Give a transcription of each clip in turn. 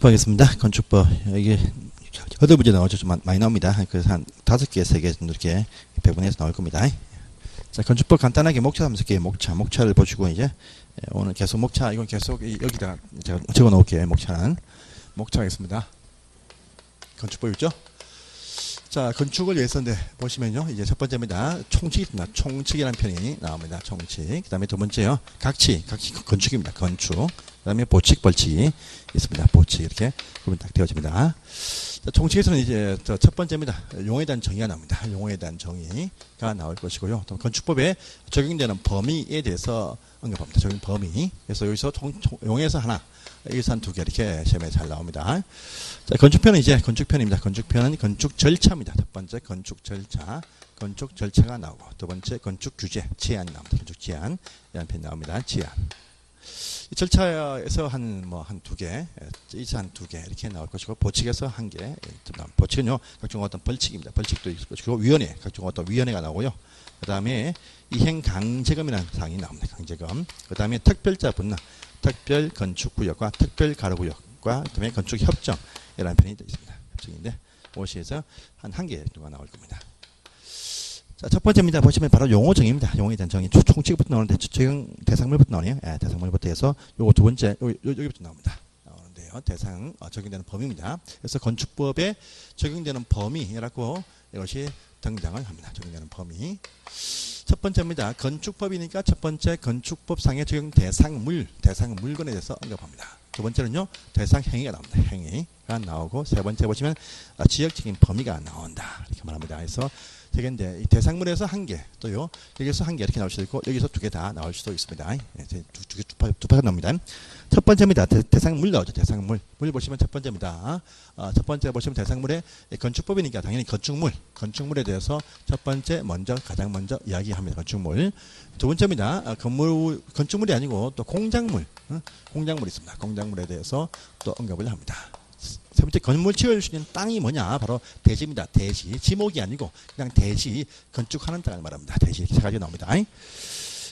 건축법하겠습니다. 건축법 이게 여덟 문제 나오죠. 좀 많이 나옵니다. 그래서 한 다섯 개, 세 개 정도 이렇게 배분해서 나올 겁니다. 자, 건축법 간단하게 목차 함수게 목차, 목차를 보시고 이제 오늘 계속 목차 이건 계속 여기다 제가 적어 놓을게요. 목차는 목차 하겠습니다. 건축법 있죠? 자, 건축을 위해서인데 보시면요. 이제 첫 번째입니다. 총칙이 있습니다. 총칙이라는 편이 나옵니다. 총칙. 그 다음에 두 번째요. 각치, 각치 건축입니다. 건축. 그 다음에 보칙, 벌칙이 있습니다. 보칙 이렇게 구분 딱 되어집니다. 자, 총칙에서는 이제 첫 번째입니다. 용어에 대한 정의가 나옵니다. 용어에 대한 정의가 나올 것이고요. 또 건축법에 적용되는 범위에 대해서 언급합니다. 적용 범위. 그래서 여기서 총, 총, 용어에서 하나, 여기서 한 두 개 이렇게 시험에 잘 나옵니다. 자, 건축편은 이제 건축편입니다. 건축편은 건축 절차입니다. 첫 번째 건축 절차, 건축 절차가 나오고 두 번째 건축 규제, 제한이 나옵니다. 건축 제한, 이라는 편이 나옵니다. 제한. 이 절차에서 한 뭐 한 두 개, 이제 한두 개 이렇게 나올 것이고 보칙에서 한 개, 보칙은요 각종 어떤 벌칙입니다. 벌칙도 있을 것이고 위원회, 각종 어떤 위원회가 나오고요. 그 다음에 이행 강제금이라는 사항이 나옵니다. 강제금. 그 다음에 특별자 분납, 특별 건축 구역과 특별 가로 구역과 그다음에 건축 협정. 이라는 편이 있습니다. 협정인데 무엇에서 한 한 개 정도가 나올 겁니다. 자, 첫 번째입니다. 보시면 바로 용어 정의입니다. 용어에 대한 정의. 총칙부터 나오는데 적용 대상물부터 나오네요. 예, 대상물부터 해서 요거 두 번째 요, 요, 여기부터 나옵니다. 나오는데요. 대상 어, 적용되는 범위입니다. 그래서 건축법에 적용되는 범위라고 이것이 등장을 합니다. 적용되는 범위. 첫 번째입니다. 건축법이니까 첫 번째 건축법상의 적용 대상물, 대상 물건에 대해서 언급합니다. 두 번째는요, 대상 행위가 나옵니다. 행위가 나오고, 세 번째 보시면 아, 지역적인 범위가 나온다. 이렇게 말합니다. 그래서 세 개인데, 이 대상물에서 한 개, 또요, 여기서 한 개 이렇게 나올 수도 있고, 여기서 두 개 다 나올 수도 있습니다. 네, 두, 두 개, 두 파, 두 파가 나옵니다. 첫 번째입니다. 대, 상물 나오죠. 대상물. 물 보시면 첫 번째입니다. 어, 첫 번째 보시면 대상물의 건축법이니까 당연히 건축물, 건축물에 대해서 첫 번째 먼저 가장 먼저 이야기합니다. 건축물. 두 번째입니다. 어, 건물 건축물이 아니고 또 공작물, 어? 공작물 있습니다. 공작물에 대해서 또 언급을 합니다. 세 번째 건물 지을 수 있는 땅이 뭐냐? 바로 대지입니다. 대지. 지목이 아니고 그냥 대지 건축하는 땅을 말합니다. 대지 세 가지 나옵니다.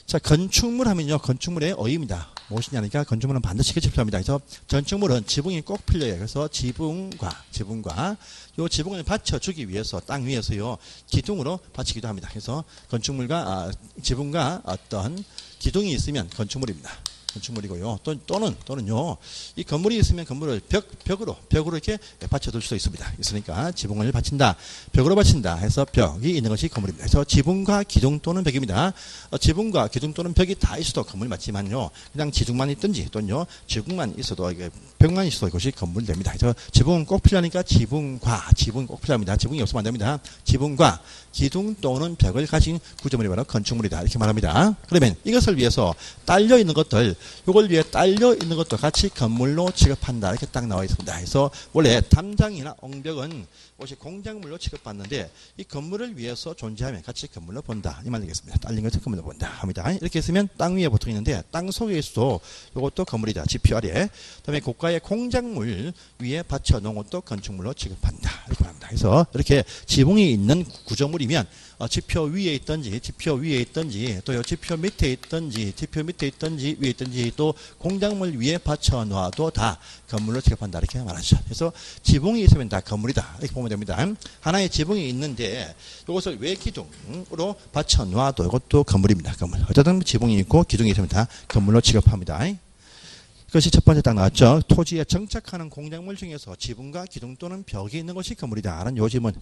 자, 건축물 하면요. 건축물의 어입니다. 무엇이냐니까 건축물은 반드시 끝이 필요합니다. 그래서 건축물은 지붕이 꼭 필요해요. 그래서 지붕과 지붕과 요 지붕을 받쳐주기 위해서 땅 위에서요. 기둥으로 받치기도 합니다. 그래서 건축물과 아, 지붕과 어떤 기둥이 있으면 건축물입니다. 건축물이고요. 또, 또는, 또는요, 이 건물이 있으면 건물을 벽, 벽으로, 벽으로 이렇게 받쳐둘 수도 있습니다. 있으니까 지붕을 받친다, 벽으로 받친다 해서 벽이 있는 것이 건물입니다. 그래서 지붕과 기둥 또는 벽입니다. 어, 지붕과 기둥 또는 벽이 다 있어도 건물 맞지만요, 그냥 지붕만 있든지 또는요, 지붕만 있어도 이게 벽만 있어도 이것이 건물 됩니다. 그래서 지붕은 꼭 필요하니까 지붕과, 지붕 꼭 필요합니다. 지붕이 없으면 안 됩니다. 지붕과 기둥 또는 벽을 가진 구조물이 바로 건축물이다. 이렇게 말합니다. 그러면 이것을 위해서 딸려 있는 것들, 이걸 위해 딸려 있는 것도 같이 건물로 취급한다. 이렇게 딱 나와 있습니다. 그래서 원래 담장이나 옹벽은 이것이 공작물로 취급받는데 이 건물을 위해서 존재하면 같이 건물로 본다. 이말 되겠습니다. 딸린 것을 건물로 본다. 합니다. 이렇게 했으면 땅 위에 보통 있는데 땅 속에 있어도 이것도 건물이다. 지표 아래. 그다음에 고가의 공작물 위에 받쳐 놓은 것도 건축물로 취급한다. 이렇게 말합니다. 그래서 이렇게 지붕이 있는 구조물이면 어, 지표 위에 있든지 지표 위에 있든지 또 지표 밑에 있든지 지표 밑에 있든지 위에 있든지 또 공작물 위에 받쳐 놓아도 다 건물로 취급한다 이렇게 말하죠. 그래서 지붕이 있으면 다 건물이다 이렇게 보면 됩니다. 하나의 지붕이 있는데 이것을 왜 기둥으로 받쳐 놓아도 이것도 건물입니다. 건물. 어쨌든 지붕이 있고 기둥이 있으면 다 건물로 취급합니다. 그것이 첫 번째 딱 나왔죠. 토지에 정착하는 공작물 중에서 지붕과 기둥 또는 벽이 있는 것이 건물이다. 라는 요즘은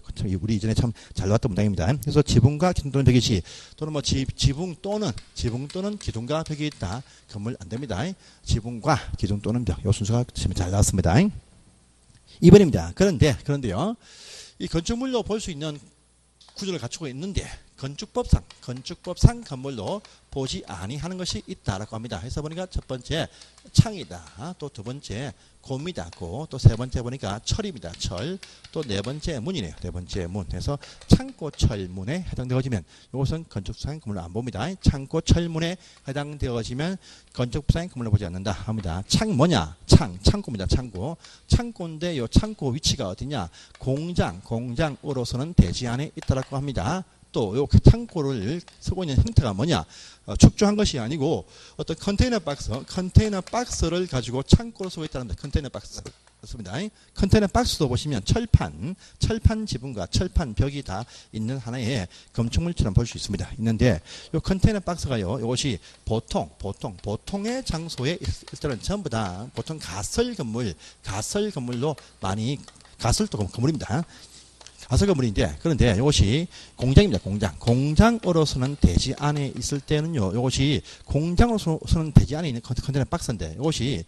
우리 이전에 참 잘 나왔던 문장입니다. 그래서 지붕과 기둥 또는 벽이 지 또는 뭐 지, 지붕 또는 지붕 또는 기둥과 벽이 있다. 건물 안 됩니다. 지붕과 기둥 또는 벽. 요 순서가 잘 나왔습니다. 2번입니다. 그런데 그런데요. 이 건축물로 볼 수 있는 구조를 갖추고 있는데 건축법상 건축법상 건물로 보지 아니하는 것이 있다라고 합니다. 해서 보니까 첫 번째 창이다. 또 두 번째 곰이다. 고. 또 세 번째 보니까 철입니다. 철. 또 네 번째 문이네요. 네 번째 문. 해서 창고 철문에 해당되어지면 이것은 건축상 건물로 안 봅니다. 창고 철문에 해당되어지면 건축상 건물로 보지 않는다 합니다. 창 뭐냐? 창. 창고입니다. 창고. 창고인데 이 창고 위치가 어디냐? 공장. 공장으로서는 대지 안에 있다라고 합니다. 또요 창고를 쓰고 있는 형태가 뭐냐? 어, 축조한 것이 아니고 어떤 컨테이너 박스, 컨테이너 박스를 가지고 창고로 쓰고 있다는 컨테이너 박스. 그렇습니다. 컨테이너 박스도 보시면 철판, 철판 지붕과 철판 벽이 다 있는 하나의 건축물처럼 볼 수 있습니다. 있는데 이 컨테이너 박스가요. 이것이 보통 보통 보통의 장소에 있을 전부 다 보통 가설 건물, 가설 건물로 많이 가설도 건물입니다. 가설 건물인데 그런데 이것이 공장입니다. 공장. 공장으로서는 대지 안에 있을 때는요. 이것이 공장으로서는 대지 안에 있는 컨테이너 박스인데 이것이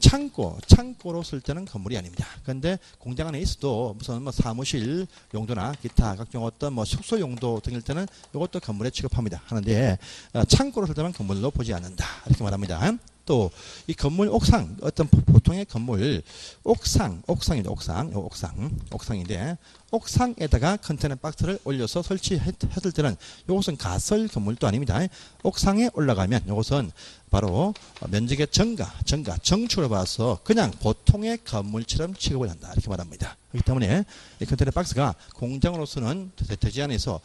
창고, 창고로 쓸 때는 건물이 아닙니다. 그런데 공장 안에 있어도 무슨 뭐 사무실 용도나 기타 각종 어떤 뭐 숙소 용도 등일 때는 이것도 건물에 취급합니다. 하는데 어, 창고로 쓸 때만 건물로 보지 않는다. 이렇게 말합니다. 또 이 건물 옥상 어떤 보통의 건물 옥상 옥상입니다 옥상. 요 옥상 옥상인데 옥상에다가 컨테이너 박스를 올려서 설치했을 때는 이것은 가설 건물도 아닙니다. 옥상에 올라가면 이것은 바로 면적의 증가 증가 정축을 봐서 그냥 보통의 건물처럼 취급을 한다. 이렇게 말합니다. 그렇기 때문에 이 컨테이너 박스가 공장으로서는 되지 않아서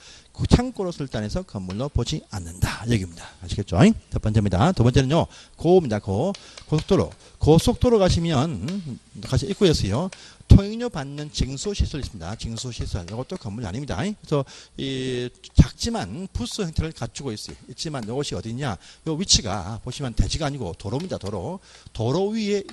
창고로 쓸 때에서 건물로 보지 않는다. 여기입니다. 아시겠죠? 첫 번째입니다. 두 번째는요 고입니다 고. 고속도로. 고속도로 가시면 가시 입구에서요 통행료 받는 징수 시설이 있습니다. 징수 시설 이것도 건물이 아닙니다. 그래서 이 작지만 부스 형태를 갖추고 있어요. 있지만 이것이 어디냐? 이 위치가 보시면 대지가 아니고 도로입니다. 도로 도로 위에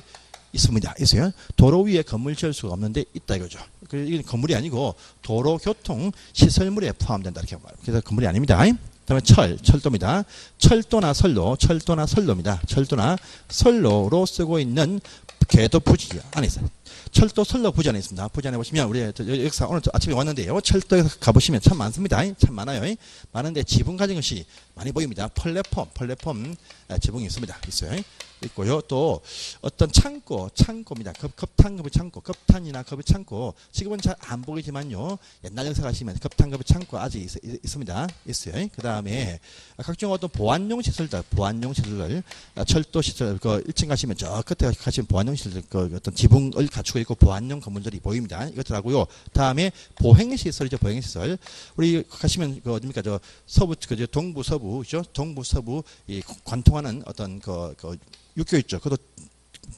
있습니다. 있어요. 도로 위에 건물 지을 수가 없는데 있다 이거죠. 이게 건물이 아니고 도로 교통 시설물에 포함된다 이렇게 말해요. 그래서 건물이 아닙니다. 그다음에 철, 철도입니다. 철도나 선로, 철도나 선로입니다. 철도나 선로로 쓰고 있는 궤도 부지 안에 있어요. 철도 선로 부지 안에 있습니다. 부지 안에 보시면 우리 역사 오늘 아침에 왔는데요. 철도에 가보시면 참 많습니다. 참 많아요. 많은데 지붕 가진 것이 많이 보입니다. 플랫폼, 플랫폼 지붕이 있습니다. 있어요. 있고요. 또 어떤 창고, 창고입니다. 급, 급탄급의 창고, 급탄이나 급의 창고. 지금은 잘 안 보이지만요. 옛날 역사 가시면 급탄급의 창고 아직 있, 습니다 있어요. 그 다음에 각종 어떤 보안용 시설들, 보안용 시설들, 철도 시설, 그 1층 가시면 저 끝에 가시면 보안용 시설들, 그 어떤 지붕을 갖추고 있고 보안용 건물들이 보입니다. 이것들하고요. 다음에 보행 시설이죠. 보행 시설. 우리 가시면 그 어딥니까? 저 서부, 그 동부 서부죠. 동부 서부 이 관통하는 어떤 그, 그 육교 있죠. 그것도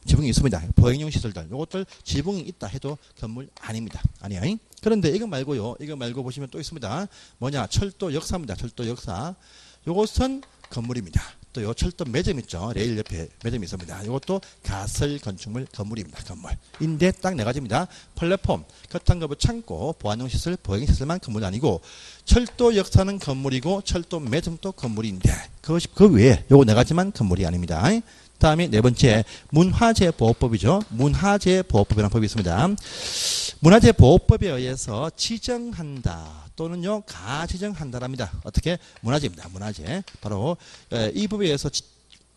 지붕이 있습니다. 보행용 시설들. 이것들 지붕이 있다 해도 건물 아닙니다. 아니에요. 그런데 이거 말고요. 이거 말고 보시면 또 있습니다. 뭐냐? 철도 역사입니다. 철도 역사. 이것은 건물입니다. 또 요 철도 매점 있죠. 레일 옆에 매점이 있습니다. 이것도 가설 건축물 건물입니다. 건물. 인데 딱 네 가지입니다. 플랫폼, 겉한거부 창고, 보안용 시설, 보행 시설만 건물이 아니고 철도 역사는 건물이고 철도 매점도 건물인데 그것이 그 외에 요거 네 가지만 건물이 아닙니다. 다음에 네 번째 문화재 보호법이죠. 문화재 보호법이라는 법이 있습니다. 문화재 보호법에 의해서 지정한다 또는요 가지정한다랍니다. 어떻게 문화재입니다. 문화재 바로 이 법에 의해서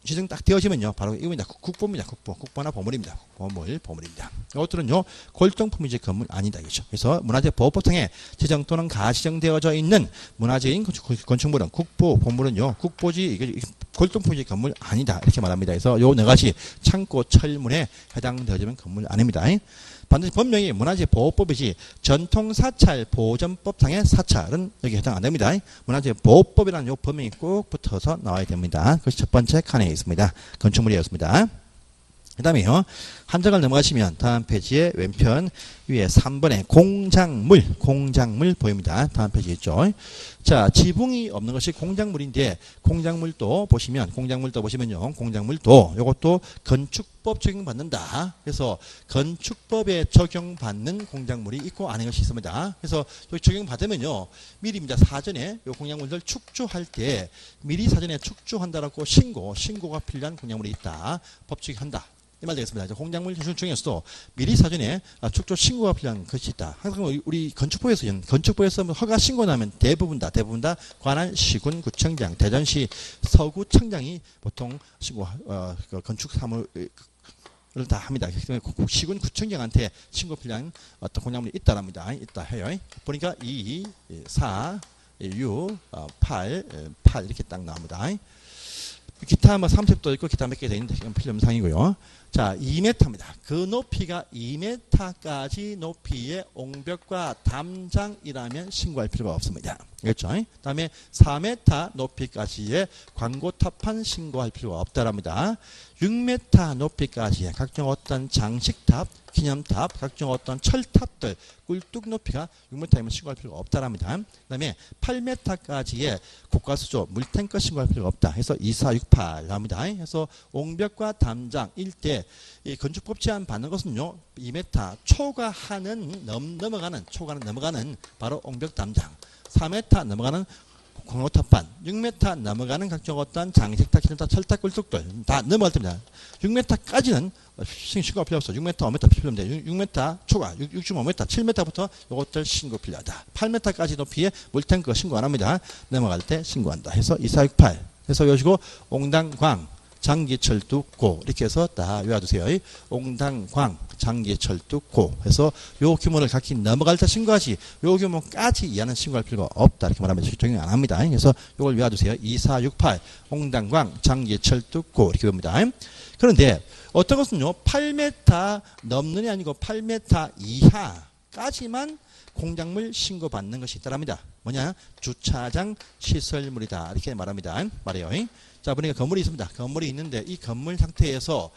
지정 딱 되어지면요. 바로 이겁니다. 국보입니다. 국보. 국보나 보물입니다. 보물, 보물입니다. 이것들은요. 골동품이지 건물 아니다. 이죠 그래서 문화재 보호법상에 지정 또는 가지정되어져 있는 문화재인 건축물은 국보, 보물은요. 국보지 이게 골동품이지 건물 아니다. 이렇게 말합니다. 그래서 요네 가지 창고, 철문에 해당되어지는 건물 아닙니다. 반드시 법명이 문화재 보호법이지 전통 사찰 보전법상의 사찰은 여기 해당 안 됩니다. 문화재 보호법이라는 요 법명이 꼭 붙어서 나와야 됩니다. 그것이 첫 번째 칸에 있습니다. 건축물이었습니다. 그 다음에요. 한 장을 넘어가시면 다음 페이지에 왼편 위에 3번에 공작물, 공작물 보입니다. 다음 페이지 있죠. 자, 지붕이 없는 것이 공작물인데 공작물도 보시면 공작물도 보시면요. 공작물도 이것도 건축법 적용받는다. 그래서 건축법에 적용받는 공작물이 있고 아닌 것이 있습니다. 그래서 적용받으면요. 미리입니다. 사전에 이 공작물들 축조할 때 미리 사전에 축조한다라고 신고, 신고가 필요한 공작물이 있다. 법칙한다. 이 말 되겠습니다. 공작물 중에서도 미리 사전에 축조 신고가 필요한 것이 있다. 항상 우리 건축부에서 건축부에서 허가 신고 나면 대부분 다 대부분 다 관할 시군 구청장 대전시 서구청장이 보통 신고 어, 그 건축 사물 을다 합니다. 시군 구청장한테 신고 필요한 어떤 공약물이 있다랍니다. 있다 해요. 보니까 2, 4, 6, 8, 8 이렇게 딱 나옵니다. 기타 뭐 30도 있고 기타 몇 개 되어 있는데 필요 영상이고요. 자, 2m입니다. 그 높이가 2m까지 높이의 옹벽과 담장이라면 신고할 필요가 없습니다. 그렇죠? 다음에 4m 높이까지의 광고 탑판 신고할 필요가 없다랍니다. 6m 높이까지의 각종 어떤 장식탑, 기념탑, 각종 어떤 철탑들 꿀뚝 높이가 6m이면 신고할 필요가 없다랍니다. 그 다음에 8m까지의 고가수조 물탱크 신고할 필요가 없다. 해서 2468 나옵니다. 해서 옹벽과 담장 일대 이 건축법 제한 받는 것은요 2m 초과하는 넘, 넘어가는 초과는 넘어가는 바로 옹벽 담장 4m 넘어가는 광호탑반 6m 넘어가는 각종 어떤 장식탑, 기름탑, 철탑, 꿀뚝들 다 넘어갈 때입니다. 6m까지는 신고 필요 없어. 6m, 5m 필요합니다. 6m 초과, 6, 6.5m, 7m부터 이것들 신고 필요하다. 8m까지 높이의 물탱크 신고 안 합니다. 넘어갈 때 신고한다. 해서 2468. 해서 요시고 옹당광, 장기철도고 이렇게 해서 다 외워두세요. 옹당광, 장기철도고 해서 요 규모를 각기 넘어갈 때 신고하지 요 규모까지 이하는 신고할 필요가 없다 이렇게 말하면 적용 안 합니다. 그래서 요걸 외워두세요. 2468 옹당광, 장기철도고 이렇게 봅니다. 그런데 어떤 것은요 8m 넘는이 아니고 8m 이하까지만 공작물 신고받는 것이 있다랍니다. 뭐냐? 주차장 시설물이다. 이렇게 말합니다. 말해요. 자, 보니까 건물이 있습니다. 건물이 있는데 이 건물 상태에서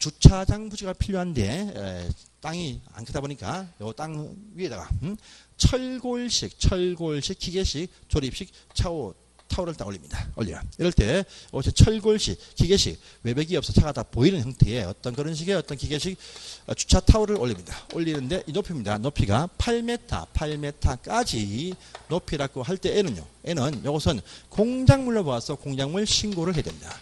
주차장 부지가 필요한데 에, 땅이 안 크다 보니까 요 땅 위에다가 음? 철골식, 철골식, 기계식, 조립식 차오 타워를 딱 올립니다. 올려요. 이럴 때 어제 철골식, 기계식, 외벽이 없어 차가 다 보이는 형태의 어떤 그런 식의 어떤 기계식 어, 주차 타워를 올립니다. 올리는데 이 높이입니다. 높이가 8m, 8m까지 높이라고 할 때 N은요. N은 이것은 공작물로 봐서 공작물 신고를 해야 됩니다.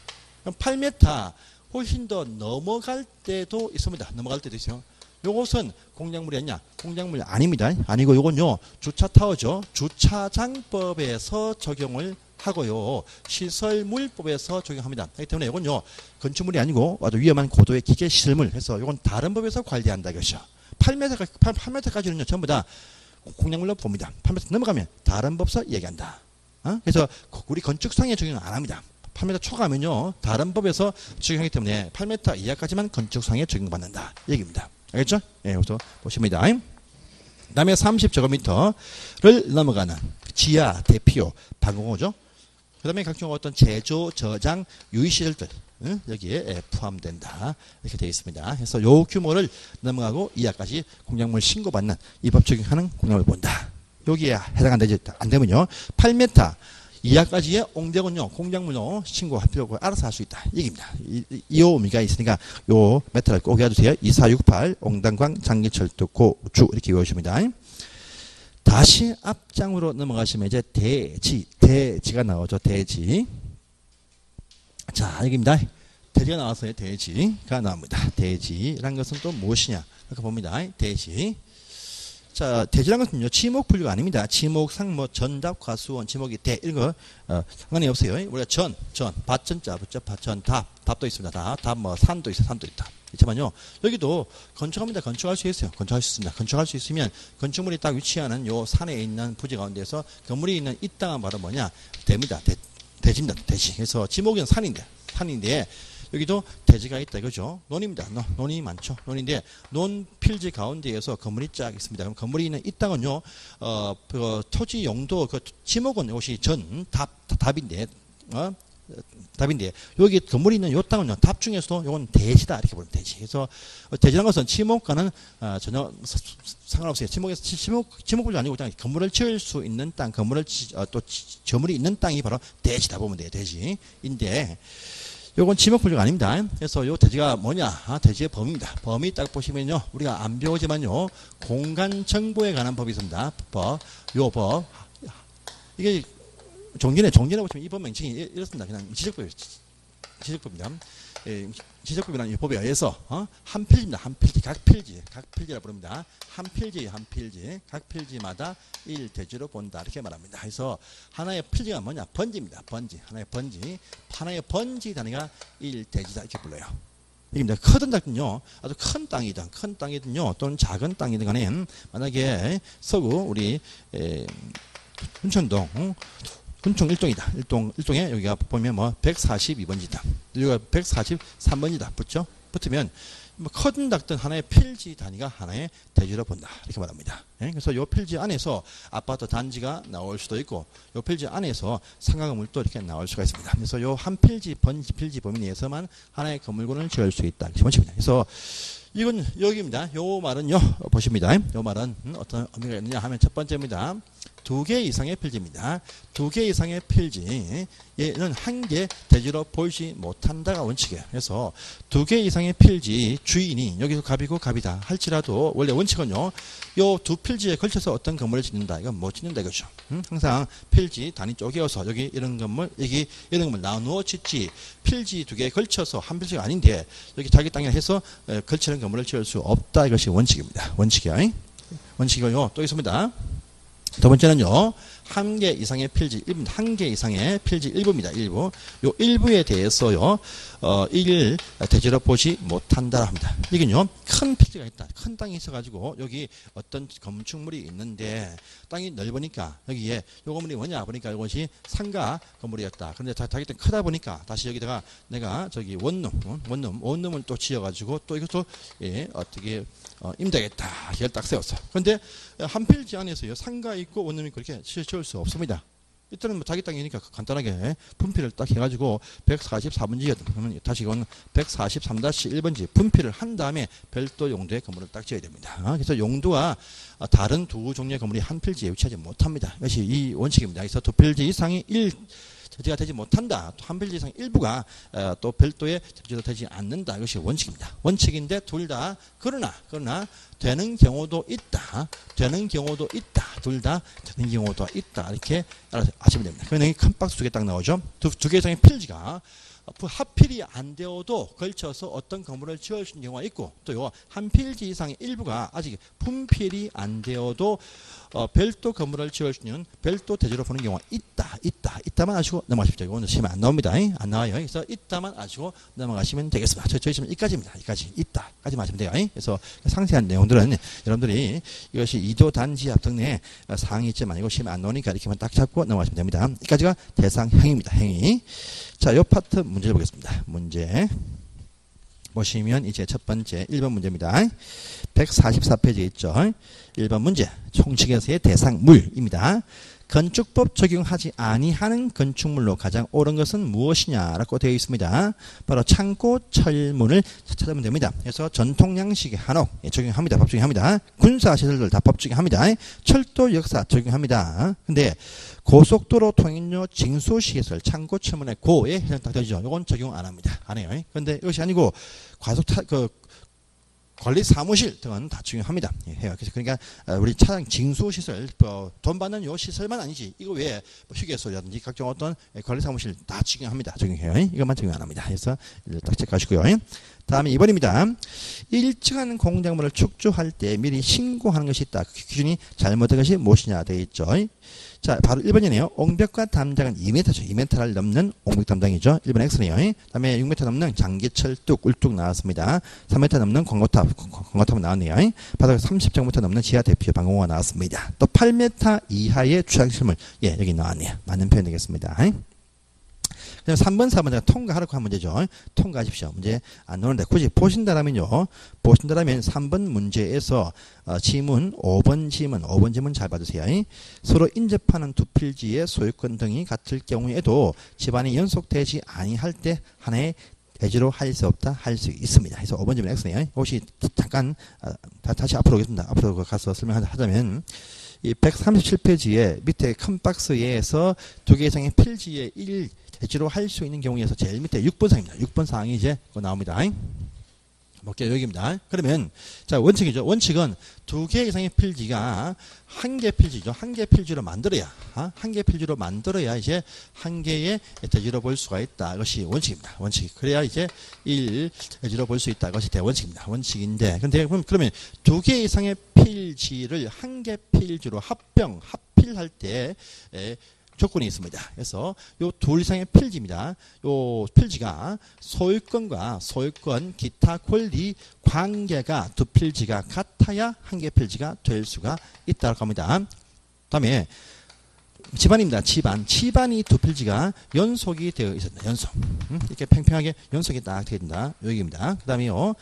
그럼 8m 훨씬 더 넘어갈 때도 있습니다. 넘어갈 때도 있어요. 요것은 공작물이 아니냐? 공작물이 아닙니다. 아니고 요건요. 주차 타워죠. 주차장법에서 적용을 하고요. 시설물법에서 적용합니다. 그렇기 때문에 이건요. 건축물이 아니고 아주 위험한 고도의 기계 시설물 해서 이건 다른 법에서 관리한다 이것이요. 8m, 8m까지는요. 전부 다 공략물로 봅니다. 8m 넘어가면 다른 법서 얘기한다. 어? 그래서 우리 건축상에 적용 안 합니다. 8m 초과하면요. 다른 법에서 적용하기 때문에 8m 이하까지만 건축상에 적용받는다. 얘기입니다. 알겠죠? 예, 여기서 보십니다. 다음에 30제곱미터를 넘어가는 지하, 대피호, 방공호죠. 그 다음에 각종 어떤 제조, 저장, 유희시설들 응? 여기에 포함된다. 이렇게 되어 있습니다. 그래서 요 규모를 넘어가고 이하까지 공작물 신고받는 이법 적용하는 공작물 본다. 여기에 해당 안 되지 안 되면요. 8m 이하까지의 옹벽은요 공작물로 신고할 필요 없고 알아서 할 수 있다 얘기입니다. 이, 이 의미가 있으니까 요 메타를 꼭 외워두세요. 2468 옹단광 장기철도 고주 이렇게 외우십니다. 다시 앞장으로 넘어가시면 이제 대지 대지가 나오죠. 대지 자 여기입니다. 대지가 나왔어요. 대지가 나옵니다. 대지란 것은 또 무엇이냐 이렇게 봅니다. 대지 자, 대지란 것은요, 지목 분류가 아닙니다. 지목, 상모, 전답, 과수원, 지목이 대, 이런 거, 어, 상관이 없어요. 우리가 전, 전, 밭전자, 붙죠? 밭전, 답, 답도 있습니다. 답, 답, 뭐, 산도 있어요. 산도 있다. 있지만요, 여기도 건축합니다. 건축할 수 있어요. 건축할 수 있습니다. 건축할 수 있으면, 건축물이 딱 위치하는 요 산에 있는 부지 가운데서 건물이 있는 이 땅은 바로 뭐냐? 대입니다. 대, 대지입니다. 대지. 그래서 지목은 산인데, 산인데, 여기도 대지가 있다 이거죠. 논입니다. 논, 논이 많죠. 논인데 논 필지 가운데에서 건물이 쫙 있습니다. 그럼 건물이 있는 이 땅은요. 어, 그 토지 용도 그 지목은 이것이 전답 답인데 어? 답인데 여기 건물이 있는 요 땅은요 답 중에서도 요건 대지다 이렇게 보면 되지 그래서 대지란 것은 지목과는 어, 전혀 상관없어요 지목에서 지목 지목불이 아니고 그냥 건물을 지을 수 있는 땅 건물을 지, 어, 또 지, 저물이 있는 땅이 바로 대지다 보면 돼요 대지인데 요건 분류가 아닙니다. 그래서 요 대지가 뭐냐? 아, 대지의 범위입니다. 범위 딱 보시면요. 우리가 안 배우지만요. 공간 정보에 관한 법이 있습니다. 법. 요 법. 이게 종전에 종전에 보시면 이법 명칭이 이렇습니다. 그냥 지적법 지적법입니다. 예, 지적법이라는 이 법에 의해서 어? 한 필지입니다. 한 필지, 각 필지, 각 필지라 부릅니다. 한 필지, 한 필지, 각 필지마다 일 대지로 본다 이렇게 말합니다. 그래서 하나의 필지가 뭐냐? 번지입니다. 번지, 하나의 번지, 하나의 번지 단위가 일 대지다 이렇게 불러요. 이겁니다. 크든 작든요, 아주 큰 땅이든 큰 땅이든요, 또는 작은 땅이든 간에 만약에 서구 우리 에, 순천동 어? 군총 1동이다. 1동, 1동에 여기가 보면 뭐 142번지다. 여기가 143번이다. 붙죠? 붙으면 뭐 커든 닥든 하나의 필지 단위가 하나의 대지로 본다 이렇게 말합니다. 예? 그래서 요 필지 안에서 아파트 단지가 나올 수도 있고 요 필지 안에서 상가 건물도 이렇게 나올 수가 있습니다. 그래서 요한 필지 번 필지 범위 내에서만 하나의 건물군을 지을 수 있다 이렇게 원칙입니다. 그래서 이건 여기입니다. 요 말은요 보십니다. 요 말은 음, 어떤 의미가 있느냐 하면 첫 번째입니다. 두 개 이상의 필지입니다. 두 개 이상의 필지 얘는 한 개 대지로 보이지 못한다가 원칙이에요. 그래서 두 개 이상의 필지 주인이 여기서 갑이고 갑이다 할지라도 원래 원칙은요. 요 두 필지에 걸쳐서 어떤 건물을 짓는다. 이건 못 짓는다 이거죠. 음? 항상 필지 단위 쪼개어서 여기 이런 건물 여기 이런 건물 나누어 짓지 필지 두 개에 걸쳐서 한 필지가 아닌데 여기 자기 땅에 해서 에, 걸치는 건물을 지을 수 없다 이것이 원칙입니다. 원칙이야. 원칙이고요. 또 있습니다. 두 번째는요. 한 개 이상의 필지, 한개 이상의 필지 일부입니다. 일부. 요 일부에 대해서요. 어, 이를 대지로 보지 못한다 합니다. 이건요. 큰 필지가 있다. 큰 땅이 있어 가지고 여기 어떤 건축물이 있는데 땅이 넓으니까 여기에 요 건물이 뭐냐 보니까 이것이 상가 건물이었다. 그런데 자, 자기 땅 크다 보니까 다시 여기다가 내가 저기 원룸, 어? 원룸, 원룸을 또 지어 가지고 또 이것도 예, 어떻게 어, 임대겠다. 이걸 딱 세웠어. 그런데 한 필지 안에서요. 상가 있고 원룸이 그렇게 지을 수 없습니다. 이때는 뭐 자기 땅이니까 간단하게 분필을 딱 해가지고 144번지였던 그러면 다시 이건 143-1번지 분필을 한 다음에 별도 용도의 건물을 딱 지어야 됩니다. 그래서 용도와 다른 두 종류의 건물이 한 필지에 위치하지 못합니다. 이것이 이 원칙입니다. 그래서 두 필지 이상이 1 제재가 되지 못한다. 또한 필지 이상 일부가 어, 또 별도의 제재가 되지 않는다. 이것이 원칙입니다. 원칙인데 둘 다 그러나 그러나 되는 경우도 있다. 되는 경우도 있다. 둘 다 되는 경우도 있다. 이렇게 아시면 됩니다. 그러면 큰 박스 두 개 딱 나오죠. 두, 두 개 이상의 필지가 하필이 안 되어도 걸쳐서 어떤 건물을 있는 경우가 있고 또한 필지 이상의 일부가 아직 분필이 안 되어도 어, 별도 건물을 지을 수 있는 별도 대지로 보는 경우가 있다 있다 있다만 아시고 넘어가십시오. 오늘 시험 안 나옵니다. 안 나와요. 그래서 있다만 아시고 넘어가시면 되겠습니다. 저, 저희 시험 이까지입니다. 이까지. 있다까지 마시면 돼요. 그래서 상세한 내용들은 여러분들이 이것이 이도 단지 합등내 상위점 아니고 시험 안 나오니까 이렇게만 딱 잡고 넘어가시면 됩니다. 이까지가 대상행입니다. 행위. 자, 요 파트 문제를 보겠습니다. 문제. 보시면 이제 첫 번째 1번 문제입니다. 144페이지 있죠. 1번 문제. 총칙에서의 대상 물입니다. 건축법 적용하지 아니하는 건축물로 가장 옳은 것은 무엇이냐라고 되어 있습니다. 바로 창고 철문을 찾아보면 됩니다. 그래서 전통 양식의 한옥 예, 적용합니다. 법 적용합니다. 군사 시설들 다 법 적용합니다. 철도 역사 적용합니다. 근데 고속도로 통행료 징수 시설 창고 철문의 고에 해당 되죠. 이건 적용 안 합니다. 안 해요. 근데 이것이 아니고 과속 타, 그 관리 사무실 등은 다 중요합니다. 예, 해요. 그래서 그러니까 어, 우리 차량 징수 시설, 뭐돈 받는 요 시설만 아니지. 이거 외에 뭐 휴게소라든지 각종 어떤 관리 사무실 다 중요합니다. 적용해요. 이것만 적용 안 합니다. 그래서 딱 체크하시고요. 다음에 2번입니다. 일정한 공작물을 축조할 때 미리 신고하는 것이 있다. 그 기준이 잘못된 것이 무엇이냐 되어 있죠. 자, 바로 1번이네요. 옹벽과 담장은 2m죠. 2m를 넘는 옹벽 담장이죠. 1번 X네요. 다음에 6m 넘는 장기철 뚝, 울뚝 나왔습니다. 3m 넘는 광고탑, 광고탑 나왔네요. 바닥 30제곱미터 넘는 지하 대표 방공호가 나왔습니다. 또 8m 이하의 주차장실물, 예, 여기 나왔네요. 맞는 표현 되겠습니다. 그다음 3번, 4번 제가 통과하라고 한 문제죠. 통과하십시오. 문제 안 나오는데 굳이 보신다라면요. 보신다라면 3번 문제에서 어, 지문, 5번 지문, 5번 지문 잘 봐주세요. 서로 인접하는 두 필지의 소유권 등이 같을 경우에도 집안이 연속되지 아니할 때 하나의 대지로 할 수 없다 할 수 있습니다. 그래서 5번 질문 X네요. 혹시 잠깐 어, 다시 앞으로 오겠습니다. 앞으로 가서 설명하자면 이 137페이지에 밑에 큰 박스에서 두 개 이상의 필지의 1 대지로 할 수 있는 경우에서 제일 밑에 6번 사항입니다. 6번 사항이 이제 나옵니다. 볼게요. 여기입니다. 그러면 자 원칙이죠. 원칙은 두 개 이상의 필지가 한 개 필지죠. 한 개 필지로 만들어야 어? 한개 필지로 만들어야 이제 한 개의 대지로 볼 수가 있다. 이것이 원칙입니다. 원칙. 그래야 이제 1 대지로 볼 수 있다. 이것이 대원칙입니다. 원칙인데 근데 그럼 그러면 두 개 이상의 필지를 한 개 필지로 합병 합필할 때 조건이 있습니다. 그래서 요 둘 이상의 필지입니다. 요 필지가 소유권과 소유권 기타 권리 관계가 두 필지가 같아야 한 개 필지가 될 수가 있다고 합니다. 다음에 집안입니다. 집안. 집안이 두 필지가 연속이 되어 있었다. 연속. 음? 이렇게 팽팽하게 연속이 딱 되어 있다. 여기입니다. 그 다음에요.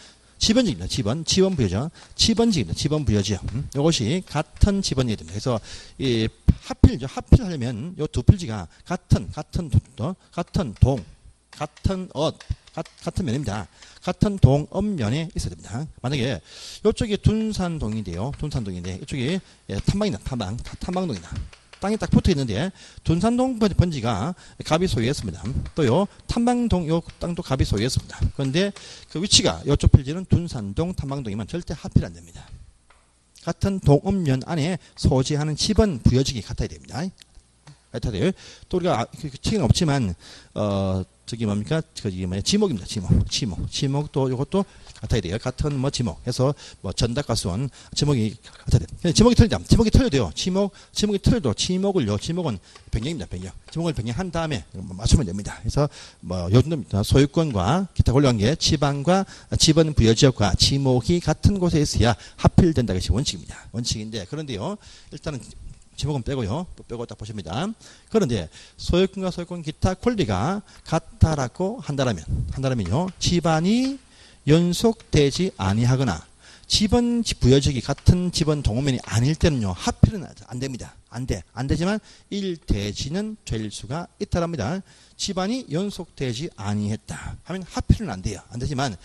집원직입니다. 집원. 집원 부여죠. 집원직입니다. 집원 부여죠. 음? 이것이 같은 집원이 됩니다. 그래서 이 하필이죠. 하필 하려면 요 두 필지가 같은 같은 도, 같은 동, 같은 엇, 같, 같은 면입니다. 같은 동업면에 있어야 됩니다. 만약에 이쪽이 둔산동인데요. 둔산동인데 이쪽이 예, 탐방이다. 탐방. 타- 탐방동이다. 땅이 딱 붙어 있는데 둔산동 번- 번지가 갑이 소유했습니다. 또요 탐방동 요 땅도 갑이 소유했습니다. 그런데 그 위치가 이쪽 필지는 둔산동 탐방동이면 절대 하필 안 됩니다. 같은 동업면 안에 소지하는 집은 부여직이 같아야 됩니다. 같아야 돼요. 또 우리가 아- 그- 그 책은 없지만 어 저기 뭡니까 저기 뭐냐 지목입니다. 지목, 지목, 지목도 이것도 같아야 돼요. 같은 뭐 지목 해서 뭐 전닭과 수원 지목이 같아야 돼요. 지목이 틀리다. 지목이 틀려도 돼요. 지목, 지목이 틀려도 지목을요. 지목은 변경입니다. 변경. 지목을 변경한 다음에 맞추면 됩니다. 그래서 뭐 요즘 소유권과 기타 권리한 게 지방과 지번 부여 지역과 지목이 같은 곳에 있어야 하필된다. 것이 원칙입니다. 원칙인데 그런데요. 일단은 지목은 빼고요. 빼고 딱 보십니다. 그런데 소유권과 소유권 기타 권리가 같다라고 한다라면 한다라면요. 집안이 연속되지 아니하거나 집안 부여적이 같은 집안 동호면이 아닐 때는요. 하필은 안 됩니다. 안 돼. 안 되지만 일대지는 될 수가 있다랍니다. 집안이 연속되지 아니했다 하면 하필은 안 돼요. 안 되지만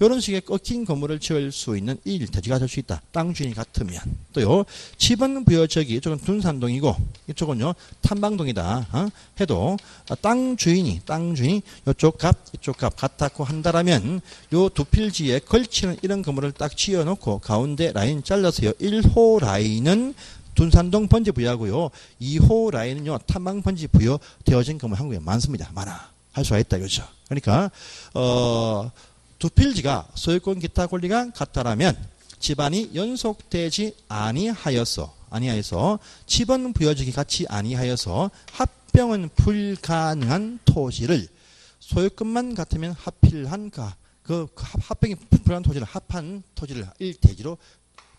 이런 식의 꺾인 건물을 지을 수 있는 일대지가 될 수 있다. 땅 주인이 같으면 또요. 집안 부여적이 이쪽은 둔산동이고 이쪽은요 탐방동이다 어? 해도 땅 주인이 땅 주인이 이쪽 값 이쪽 값 같다고 한다라면 요 두 필지에 걸치는 이런 건물을 딱 지어놓고 가운데 라인 잘라서요 1호 라인은 둔산동 번지 부여하고요. 2호 라인은요 탐방 번지 부여 되어진 건물 한국에 많습니다. 많아. 할 수가 있다 이거죠? 그러니까 어 두 필지가 소유권 기타 권리가 같다라면 집안이 연속되지 아니하여서 아니하여서 집안 부여직이 같이 아니하여서 합병은 불가능한 토지를 소유권만 같으면 합필한 가, 그 합- 합병이 불가능한 토지를 합한 토지를 일대지로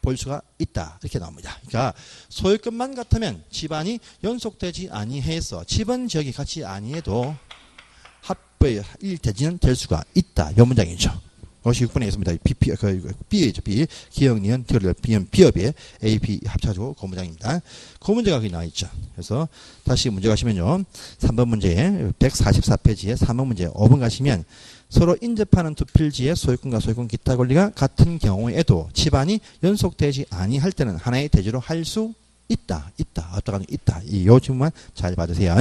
볼 수가 있다 이렇게 나옵니다. 그러니까 소유권만 같으면 집안이 연속되지 아니해서 집안 지역이 같이 아니해도 합의 일대지는 될 수가 있다. 이 문장이죠. 그것이 6번에 있습니다. B, B, 그. B. 기억, 니은, 티어를 비연, 비업의 A, B 합쳐가지고 그 문장입니다. 그 문제가 거기 나와 있죠. 그래서 다시 문제 가시면요. 3번 문제, 144페이지에 3번 문제, 5번 가시면 서로 인접하는 두 필지의 소유권과 소유권 기타 권리가 같은 경우에도 집안이 연속되지 아니할 때는 하나의 대지로 할 수 있다. 있다. 어떠한 있다. 이요 질문만 잘 받으세요.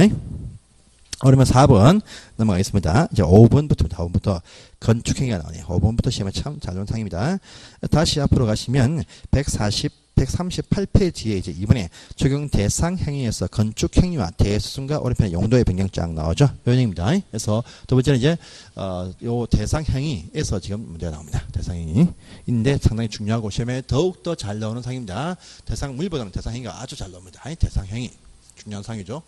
그러면 4번 넘어가겠습니다. 이제 5번부터입니다. 5번부터 건축행위가 나오네요. 5번부터 시험에 참잘 나온 상입니다. 다시 앞으로 가시면 140, 138페이지에 이제 이번에 적용 대상 행위에서 건축 행위와 대수순과 오른편의 용도의 변경 쫙 나오죠. 요 내용입니다. 그래서 두 번째는 이제 어, 요 대상 행위에서 지금 문제가 나옵니다. 대상 행위인데 상당히 중요하고 시험에 더욱 더 잘 나오는 상입니다. 대상 물보다는 대상 행위가 아주 잘 나옵니다. 대상 행위 중요한 상이죠.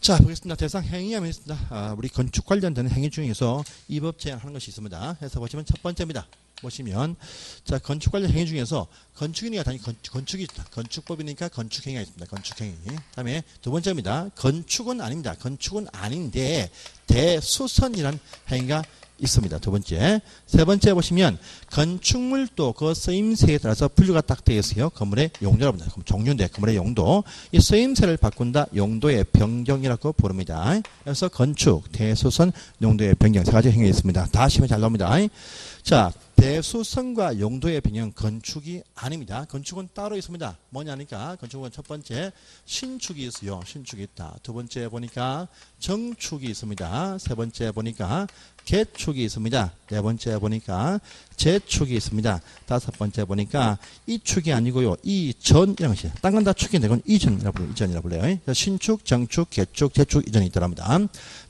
자 보겠습니다. 대상 행위하면 있습니다. 아, 우리 건축 관련된 행위 중에서 이 법 제한하는 것이 있습니다. 해서 보시면 첫 번째입니다. 보시면 자 건축 관련 행위 중에서 건축이니까 당연히 건, 건축이. 건축법이니까 건축 행위가 있습니다. 건축 행위. 다음에 두 번째입니다. 건축은 아닙니다. 건축은 아닌데 대수선이라는 행위가 있습니다. 두 번째. 세 번째 보시면 건축물도 그 쓰임새에 따라서 분류가 딱 되어 있어요. 건물의 용도라고 합니다. 종류인데 건물의 용도. 이 쓰임새를 바꾼다 용도의 변경이라고 부릅니다. 그래서 건축, 대수선, 용도의 변경 세 가지 행위가 있습니다. 다 시험에 잘 나옵니다. 자, 대수선과 용도의 변경 건축이 아닙니다. 건축은 따로 있습니다. 뭐냐니까 건축은 첫 번째 신축이 있어요. 신축이 있다. 두 번째 보니까 정축이 있습니다. 세 번째 보니까 개축이 있습니다. 네 번째 보니까 재축이 있습니다. 다섯 번째 보니까 이 축이 아니고요. 이 전이라는 것이 딴건 다 축인데 그건 이전이라고 불러요. 이전이라고 불러요. 그래서 신축, 정축, 개축, 재축, 이전이 있더랍니다.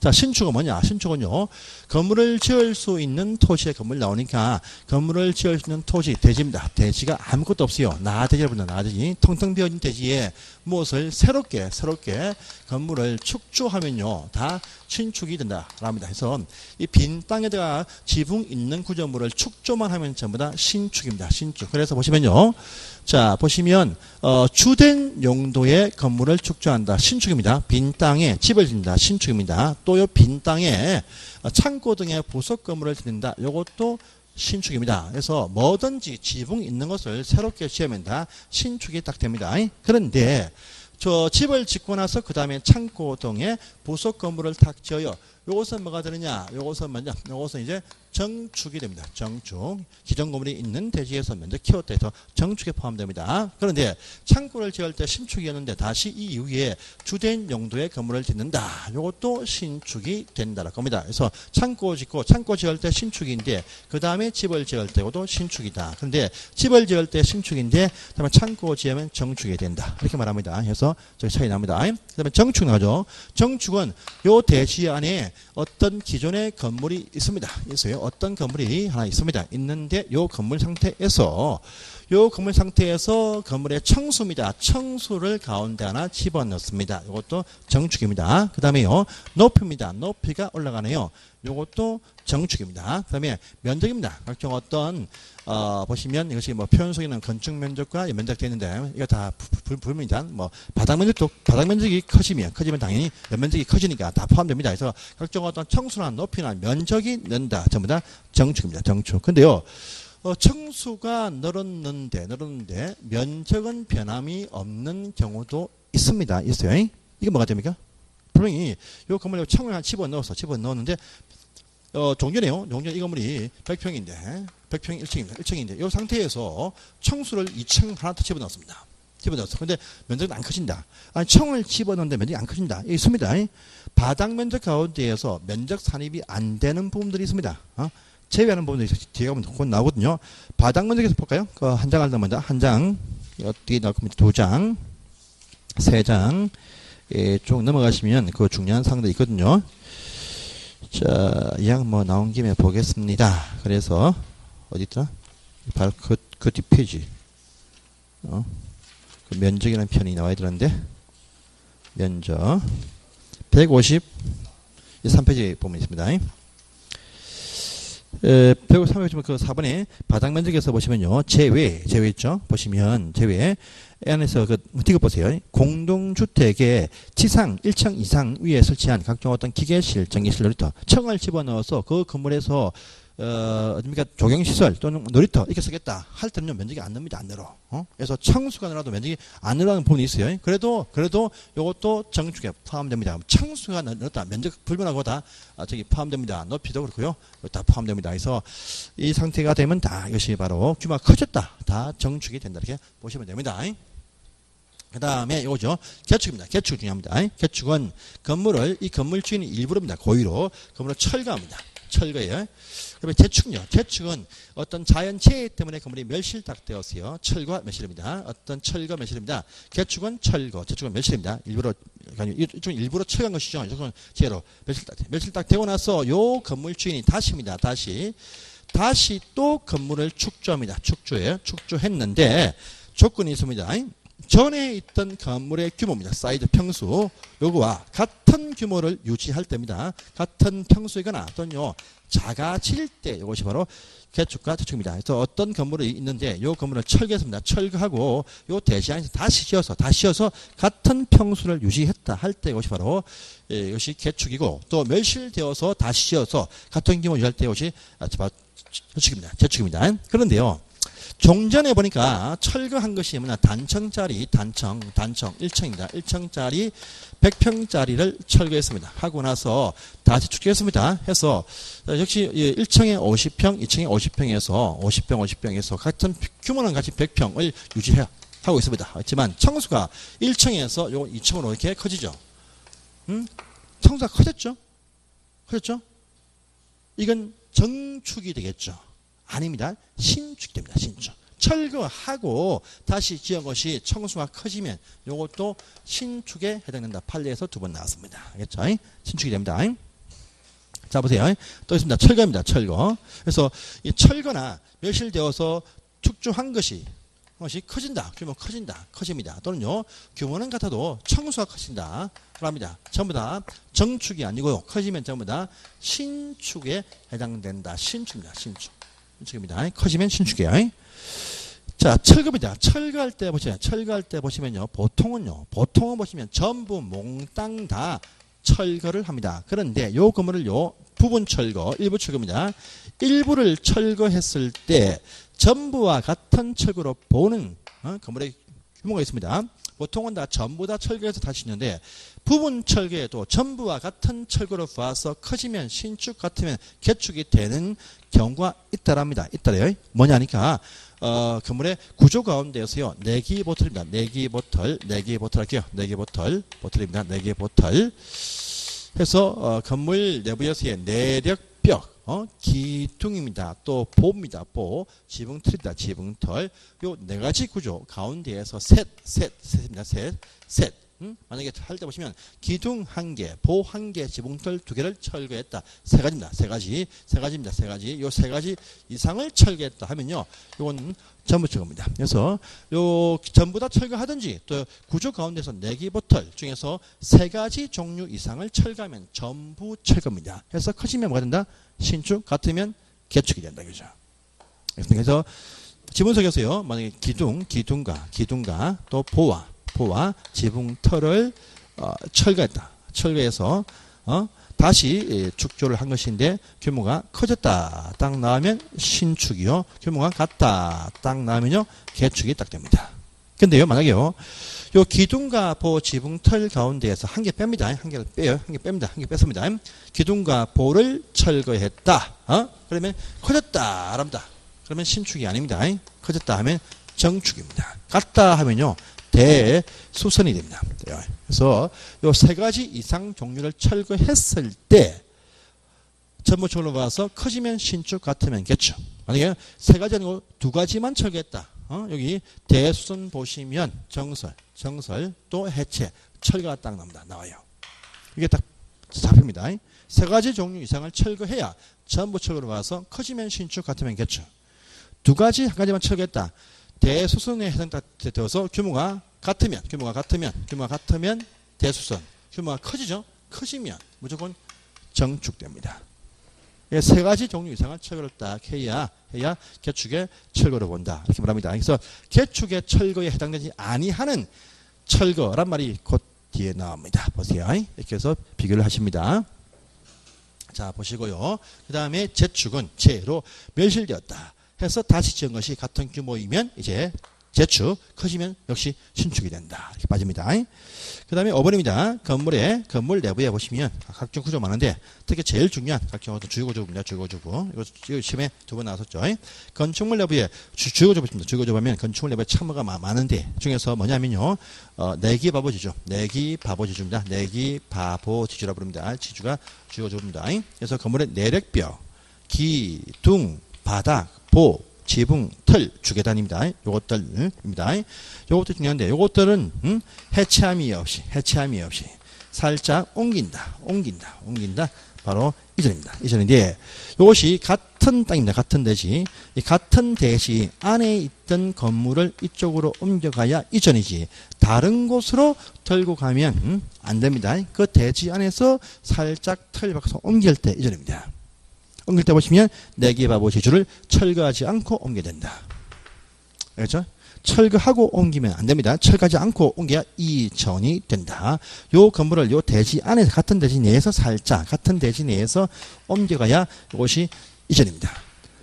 자, 신축은 뭐냐? 신축은요. 건물을 지을 수 있는 토지에 건물 나오니까 건물을 지을 수 있는 토지, 대지입니다. 대지가 아무것도 없어요. 나대지라고 부른다. 나대지. 텅텅 비어진 대지에 무엇을 새롭게 새롭게 건물을 축조하면요. 다 신축이 된다랍니다. 그래서 이 빈 땅에다가 지붕 있는 구조물을 축조 축조만 하면 전부 다 신축입니다. 신축. 그래서 보시면요. 자, 보시면 어, 주된 용도의 건물을 축조한다. 신축입니다. 빈 땅에 집을 짓는다. 신축입니다. 또요 빈 땅에 어, 창고 등의 부속 건물을 짓는다. 요것도 신축입니다. 그래서 뭐든지 지붕 있는 것을 새롭게 지으면 다 신축이 딱 됩니다. 그런데 저 집을 짓고 나서 그 다음에 창고 등의 부속 건물을 탁 지어요. 요것은 뭐가 되느냐? 요것은 먼저, 요것은 이제 정축이 됩니다. 정축. 기존 건물이 있는 대지에서 먼저 키웠다 해서 정축에 포함됩니다. 그런데 창고를 지을 때 신축이었는데 다시 이 이후에 주된 용도의 건물을 짓는다. 요것도 신축이 된다라고 합니다. 그래서 창고 짓고 창고 지을 때 신축인데 그 다음에 집을 지을 때도 신축이다. 그런데 집을 지을 때 신축인데 그다음에 창고 지으면 정축이 된다. 이렇게 말합니다. 그래서 저기 차이 납니다. 그다음에 정축 나죠. 정축은 요 대지 안에 어떤 기존의 건물이 있습니다. 있어요. 어떤 건물이 하나 있습니다. 있는데 요 건물 상태에서 요 건물 상태에서 건물의 청수입니다. 청수를 가운데 하나 집어넣습니다. 이것도 정축입니다. 그 다음에요. 높이입니다. 높이가 올라가네요. 요것도 정축입니다. 그 다음에 면적입니다. 각종 어떤 어, 보시면 이것이 뭐 표현 속에는 건축 면적과 면적 되는데 이거 다 불입니다. 뭐 바닥 면적도 바닥 면적이 커지면 커지면 당연히 면적이 커지니까 다 포함됩니다. 그래서 각종 어떤 청수나 높이나 면적이 는다 전부 다 정축입니다. 정축. 근데요. 어, 청수가 늘었는데 늘었는데 면적은 변함이 없는 경우도 있습니다. 있어요. 이게 뭐가 됩니까? 분명히 요 건물 창을 한 집어 넣어서 집어 넣었는데 어, 종전에요. 종전 이 건물이 100평인데 100평 1층입니다. 1층인데 이 상태에서 청수를 2층 하나 더 집어넣습니다. 집어넣었어. 근데 면적은 안 커진다. 아니, 청을 집어넣는데 면적이 안 커진다. 이게 있습니다. 바닥 면적 가운데에서 면적 산입이 안 되는 부분들이 있습니다. 어? 제외하는 부분들이 뒤에 가면 곧 나오거든요. 바닥 면적에서 볼까요? 그 한장 할때 먼저 한 장, 어떻게 나올 겁니다. 두 장, 세 장, 예, 쭉 넘어가시면 그 중요한 사항도 있거든요. 자, 이왕 뭐 나온 김에 보겠습니다. 그래서 어디 있더라? 바로 그, 그 뒷페이지. 어? 그 면적이라는 편이 나와야 되는데 면적 150 3페이지 보면 있습니다. 에, 153페이지 그 4번에 바닥 면적에서 보시면요. 제외, 제외 있죠? 보시면 제외 안에서 그 띄고 보세요. 공동주택의 지상 1층 이상 위에 설치한 각종 어떤 기계실, 전기실 놀이터, 청을 집어넣어서 그 건물에서 어, 어딥니까 조경시설 또는 놀이터 이렇게 쓰겠다 할 때는요 면적이 안 납니다 안 늘어 어? 그래서 늘어도 면적이 안 늘어나는 부분이 있어요 그래도 그래도 이것도 정축에 포함됩니다 청수가 늘었다 면적 불변하고 다 아, 저기 포함됩니다 높이도 그렇고요 다 포함됩니다 그래서 이 상태가 되면 다 이것이 바로 규모가 커졌다 다 정축이 된다 이렇게 보시면 됩니다 그 다음에 이거죠. 개축입니다. 개축 중요합니다. 개축은 건물을 이 건물 주인이 일부러입니다. 고의로 건물을 철거합니다. 철거예요. 그다음에 재축요. 재축은 어떤 자연재해 때문에 건물이 멸실탁되었어요. 철거 멸실입니다. 어떤 철거 멸실입니다. 개축은 철거, 재축은 멸실입니다. 일부러 이쪽 일부러 철거한 것이죠. 이건 제로 멸실탁. 멸실탁 되고 나서 요 건물 주인이 다시입니다. 다시 다시 또 건물을 축조합니다. 축조예요. 축조했는데 조건이 있습니다. 전에 있던 건물의 규모입니다. 사이즈 평수 요거와 같은 규모를 유지할 때입니다. 같은 평수이거나 또는요 작아질 때 이것이 바로 개축과 저축입니다. 그래서 어떤 건물이 있는데 이 건물을 철거했습니다. 철거하고 이 대지 안에서 다시 지어서 다시 지어서 같은 평수를 유지했다 할 때 이것이 바로 예, 이것이 개축이고 또 멸실되어서 다시 지어서 같은 규모 유지할 때 이것이 저축입니다. 재축입니다. 그런데요. 종전에 보니까 철거한 것이 뭐냐 단층짜리 단층 단층 1층입니다. 1층짜리 100평짜리를 철거했습니다. 하고 나서 다시 축제했습니다. 해서 역시 1층에 50평, 2층에 50평에서 50평, 50평에서 같은 규모는 같이 100평을 유지해 하고 있습니다. 하지만 청수가 1층에서 요 2층으로 이렇게 커지죠. 음? 청수가 커졌죠? 커졌죠? 이건 정축이 되겠죠. 아닙니다. 신축이 됩니다. 신축. 철거하고 다시 지은 것이 청수가 커지면 이것도 신축에 해당된다. 판례에서 두 번 나왔습니다. 알겠죠? 신축이 됩니다. 자 보세요. 또 있습니다. 철거입니다. 철거. 그래서 이 철거나 멸실되어서 축조한 것이 것이 커진다. 규모 커진다. 커집니다. 또는요. 규모는 같아도 청수가 커진다. 합니다. 전부 다 정축이 아니고요. 커지면 전부 다 신축에 해당된다. 신축입니다. 신축. 신축입니다. 커지면 신축이에요. 자, 철거입니다. 철거할 때 보시면, 철거할 때 보시면요. 보통은요. 보통은 보시면 전부 몽땅 다 철거를 합니다. 그런데 요 건물을 요 부분 철거, 일부 철거입니다. 일부를 철거했을 때 전부와 같은 철거로 보는 어, 건물의 규모가 있습니다. 보통은 다 전부 다 철거해서 다시 짓는데 부분 철거에도 전부와 같은 철거로 봐서 커지면 신축 같으면 개축이 되는 경우가 있다랍니다. 있다래요. 뭐냐니까 어, 건물의 구조 가운데에서요. 내기 보틀입니다. 내기 보틀, 내기 보틀 할게요. 내기 보틀, 보틀입니다. 내기 보틀. 해서 어, 건물 내부에서의 내력벽, 어, 기둥입니다. 또 보입니다. 보, 지붕틀입니다. 지붕털. 요 네 가지 구조 가운데에서 셋, 셋, 셋입니다. 셋, 셋. 음? 만약에 할 때 보시면 기둥 한 개, 보 한 개, 지붕털 두 개를 철거했다. 세 가지입니다. 세 가지, 세 가지입니다. 세 가지. 요 세 가지 이상을 철거했다 하면요. 요건 전부 철거입니다. 그래서 요 전부 다 철거하든지 또 구조 가운데서 네기 보털 중에서 세 가지 종류 이상을 철거하면 전부 철거입니다. 그래서 커지면 뭐가 된다? 신축 같으면 개축이 된다. 그죠? 그래서 지문석에서요. 만약에 기둥, 기둥과 기둥과 또 보와 보와 지붕 털을 어, 철거했다. 철거해서 어, 다시 예, 축조를 한 것인데 규모가 커졌다. 딱 나오면 신축이요. 규모가 같다. 딱 나오면요. 개축이 딱 됩니다. 근데요, 만약에요. 요 기둥과 보 지붕털 가운데에서 한 개 뺍니다. 한 개를 빼요. 한 개 뺍니다. 한 개 뺐습니다. 기둥과 보를 철거했다. 어? 그러면 커졌다.랍니다. 그러면 신축이 아닙니다. 커졌다 하면 정축입니다. 같다 하면요. 대수선이 됩니다. 그래서 요세 가지 이상 종류를 철거했을 때 전부적으로 봐서 커지면 신축 같으면 개축. 만약에 세 가지 아니고 두 가지만 철거했다. 어? 여기 대수선 보시면 정설, 정설 또 해체, 철거가 딱 나옵니다. 나와요. 이게 딱 잡힙니다. 세 가지 종류 이상을 철거해야 전부 철거로 봐서 커지면 신축 같으면 개축. 두 가지 한 가지만 철거했다. 대수선에 해당되어서 규모가 같으면 규모가 같으면 규모가 같으면 대수선 규모가 커지죠. 커지면 무조건 정축됩니다. 세 가지 종류 이상을 철거를 딱 해야 해야 개축의 철거로 본다 이렇게 말합니다. 그래서 개축의 철거에 해당되지 아니하는 철거란 말이 곧 뒤에 나옵니다. 보세요. 이렇게 해서 비교를 하십니다. 자 보시고요. 그 다음에 재축은 재로 멸실되었다. 해서 다시 지은 것이 같은 규모이면 이제 재축 커지면 역시 신축이 된다. 이렇게 빠집니다. 그 다음에 5번입니다. 건물에 건물 내부에 보시면 각종 구조 많은데 특히 제일 중요한 각종 주요구조입니다. 주요구조부. 이거 시험에 두 번 나왔었죠. 건축물 내부에 주요구조부 입니다. 주요구조 보면 건축물 내부에 참여가 많은데 중에서 뭐냐면요. 어, 내기 바보지주. 내기 바보지주입니다. 내기 바보지주라 부릅니다. 지주가 주요구조입니다. 그래서 건물의 내력벽, 기, 둥, 바닥, 보, 지붕, 틀, 주계단입니다. 요것들입니다. 요것도 중요한데 요것들은 음? 해체함이 없이 해체함이 없이 살짝 옮긴다. 옮긴다. 옮긴다. 바로 이전입니다. 이전인데 이것이 같은 땅입니다. 같은 대지. 이 같은 대지 안에 있던 건물을 이쪽으로 옮겨가야 이전이지. 다른 곳으로 들고 가면 음? 안 됩니다. 그 대지 안에서 살짝 틀 밖에서 옮길 때 이전입니다. 옮길 때 보시면 내기 바보 지주를 철거하지 않고 옮겨야 된다. 그렇죠? 철거하고 옮기면 안 됩니다. 철거하지 않고 옮겨야 이전이 된다. 요 건물을 요 대지 안에서 같은 대지 내에서 살짝 같은 대지 내에서 옮겨가야 이것이 이전입니다.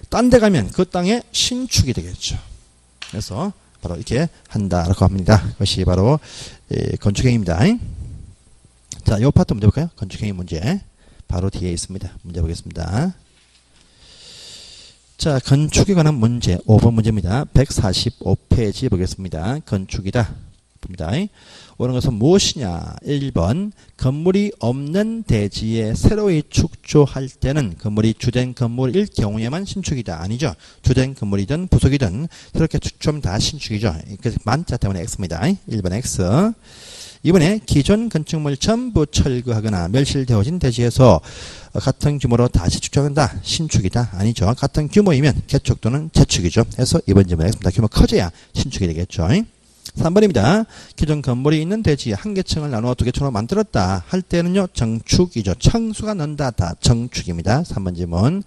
딴 데 가면 그 땅에 신축이 되겠죠. 그래서 바로 이렇게 한다라고 합니다. 그것이 바로 건축행입니다. 자, 요 파트 문제 볼까요? 건축행위 문제. 바로 뒤에 있습니다. 문제 보겠습니다. 자, 건축에 관한 문제 5번 문제입니다. 145페이지 보겠습니다. 건축이다. 봅니다. 오는 것은 무엇이냐? 1번 건물이 없는 대지에 새로이 축조할 때는 건물이 주된 건물일 경우에만 신축이다. 아니죠. 주된 건물이든 부속이든 새롭게 축조하면 다 신축이죠. 그 만자 때문에 X입니다. 1번 X 이번에 기존 건축물 전부 철거하거나 멸실되어진 대지에서 같은 규모로 다시 축적한다. 신축이다. 아니죠. 같은 규모이면 개축 또는 재축이죠. 해서 이번 질문 하겠습니다. 규모 커져야 신축이 되겠죠. 3번입니다. 기존 건물이 있는 대지 한 개층을 나누어 두 개층으로 만들었다. 할 때는요, 정축이죠. 청수가 는다. 다 정축입니다. 3번 질문.